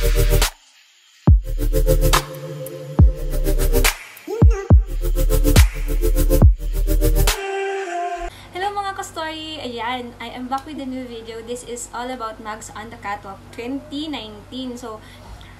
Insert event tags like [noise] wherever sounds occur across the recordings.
Ka-story! Ayan, I am back with a new video. This is all about Mags on the Catwalk 2019. So,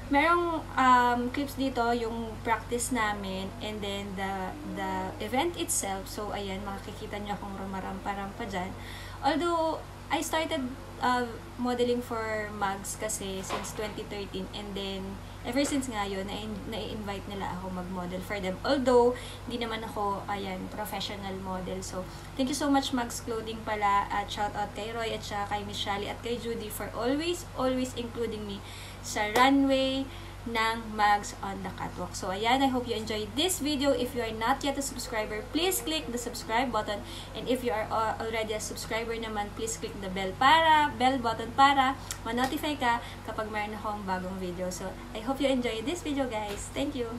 merong um, clips dito, yung practice namin, and then the the event itself. So, ayan, makikita nyo akong rumarampa-rampa dyan. Although, I started uh, modeling for Mags kasi since 2013, and then, ever since nga yun, na-invite nila ako mag-model for them. Although, hindi naman ako, ayan, professional model. So, thank you so much Mags Clothing pala at shout out kay Roy at saka kay Miss Shally at kay Judy for always, always including me sa runway ng Mags on the Catwalk. So, ayan, I hope you enjoyed this video. If you are not yet a subscriber, please click the subscribe button. And if you are already a subscriber naman, please click the bell para, bell button para ma-notify ka kapag mayroon akong bagong video. So, I hope you enjoyed this video, guys. Thank you!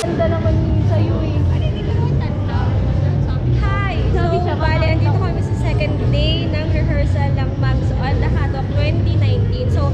Ganda naman sa'yo eh. Hi! Siya, bali, andito kami sa second day ng rehearsal ng Mags on the Catwalk 2019. So,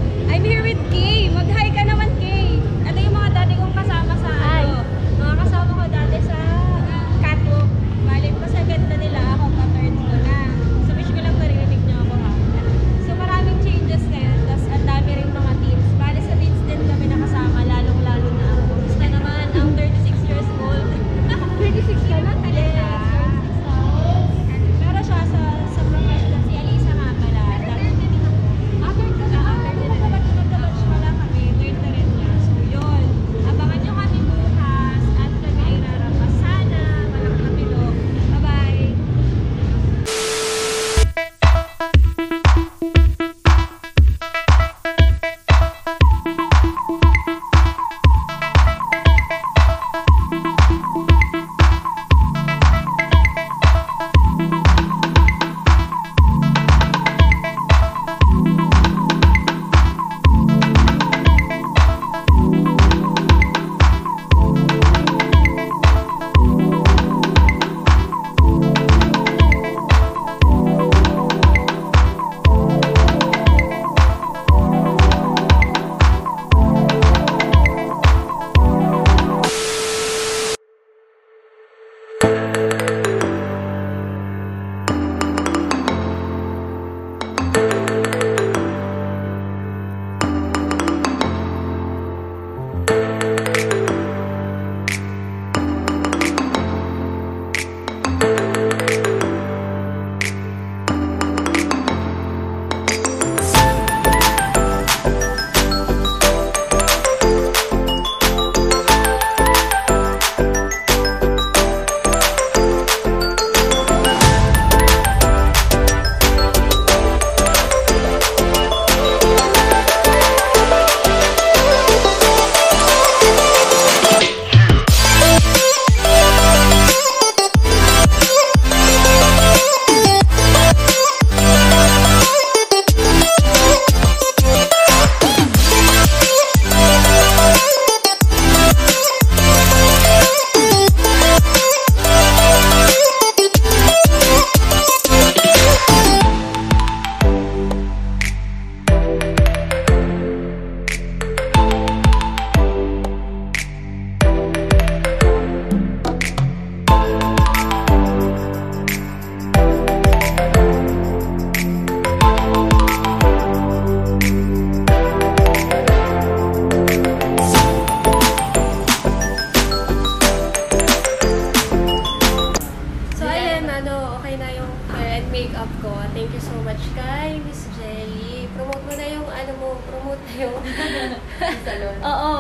Salon. Oo.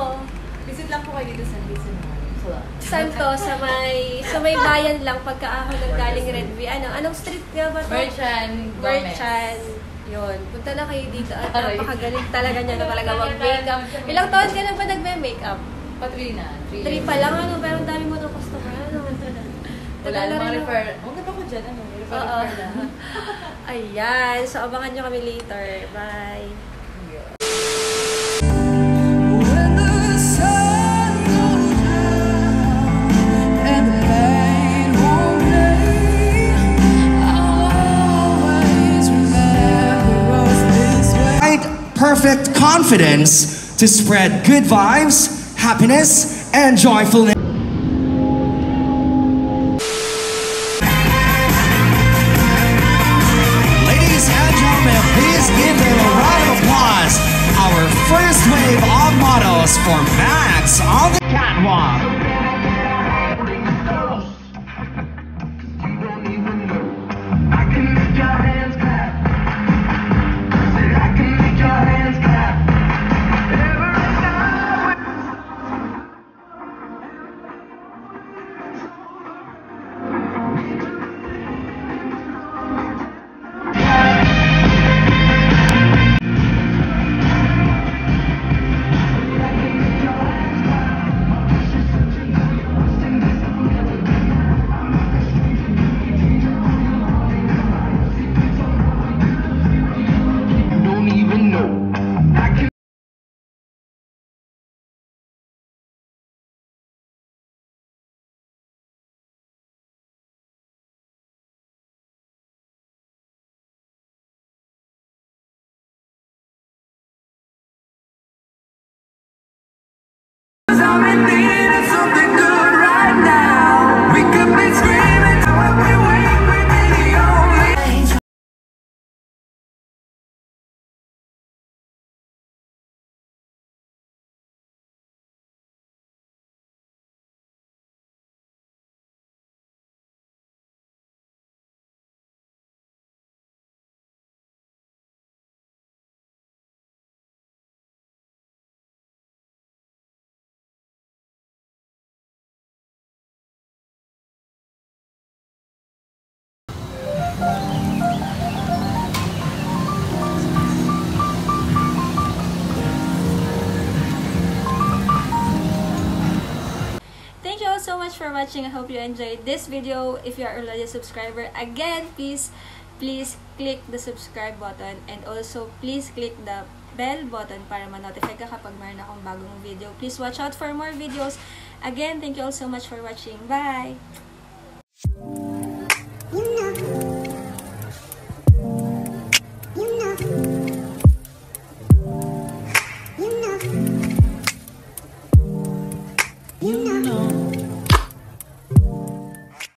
Visit lang po kayo dito sa Visit Salon. Santo, sa may, sa may bayan lang, pagka ako nanggaling Red V. Ano, anong street nga ba to? Merchan Gomez. Merchan. Yun. Punta na kayo dito at Aray. napakagaling talaga niya na talaga mag-makeup. Ilang taon ka na ba nagme-makeup? Patrina. Three pa lang, ano, pero ang dami mo ng customer, ano. [laughs] Wala na rin refer. Huwag na ba ko dyan? Ano? Refer, refer na. [laughs] Ayan. So, abangan nyo kami later. Bye. Perfect confidence to spread good vibes, happiness, and joyfulness. Ladies and gentlemen, please give them a round of applause. Our first wave of models for Max on the catwalk. solamente so much for watching. I hope you enjoyed this video. If you are already a subscriber, again, please, please click the subscribe button and also please click the bell button para ma-notify ka kapag mayroon akong bagong video. Please watch out for more videos. Again, thank you all so much for watching. Bye!